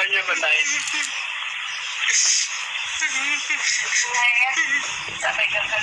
banyak betain sampai jam kan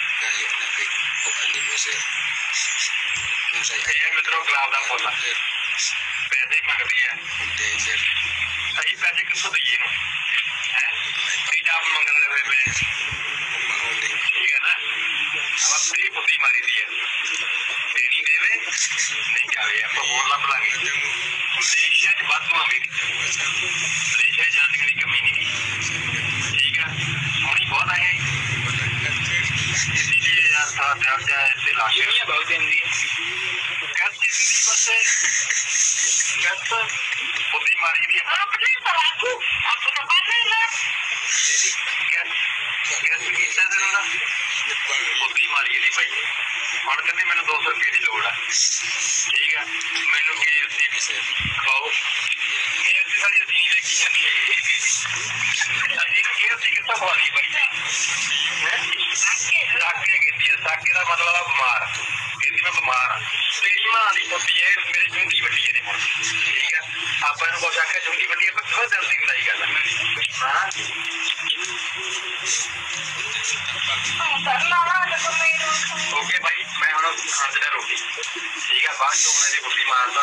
मित्रों class आप बोला पैसे मांग है सही पैसे किसको दिए ना कई आप मंग रहे मैं ठीक है ना अब फ्री बुद्धि मारी दी है देनी देवे नहीं जावे आपको बोलना पड़ेगा मलेशिया की बात सुना मेरी मलेशिया जाने की कमी नहीं ठीक है होनी बहुत आए हैं इसीलिए यार थोड़ा ध्यान जाए ऐसे लाके दुनिया बहुत हिंदी कैसे हिंदी बस कैसे बुद्धि मारी दी है Apa na sa ako? Ako na ba nila? ਬੁੱਧੀ ਮਾਰੀ ਇਹਦੀ ਭਾਈ ਹੁਣ ਕਹਿੰਦੀ ਮੈਨੂੰ 200 ਰੁਪਏ ਦੀ ਲੋੜ ਆ ਠੀਕ ਆ ਮੈਨੂੰ ਕੀ ਅਸੀਂ sir. ਖਾਓ ਇਹ ਤੇ ਸਾਡੀ ਅਸੀਂ ਦੇਖੀ ਜਾਂਦੀ ਅਸੀਂ ਕੀ ਅਸੀਂ ਕਿੱਥੋਂ ਖਵਾਦੀ ਭਾਈ ਹੈ ਤੇਰੀ ਮਾਂ ਦੀ ਪੁੱਤੀ ਹੈ ਮੇਰੇ ਚੁੰਡੀ ਵੱਡੀ ਹੈ ਨੇ ਠੀਕ ਆ ਆਪਾਂ ਨੂੰ ਕੁਛ ਆਖਿਆ ਚੁੰਡੀ ਵੱਡੀ ਹੈ ਪਰ ਥੋੜਾ ਦਿਲ ਦੀ ਲੜਾਈ ਗੱਲ ਹਾਂ Ang sarla na sa mayroon ko. Okay ਭਾਈ ਮੈਂ ਹੁਣ ਖਾਂਦੇ ਦਾ ਰੋਟੀ ਠੀਕ ਆ ਬਾਅਦ ਚੋਂ ਉਹਨੇ ਦੀ ਬੁੱਢੀ ਮਾਰਦਾ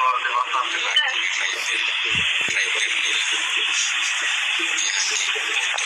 So there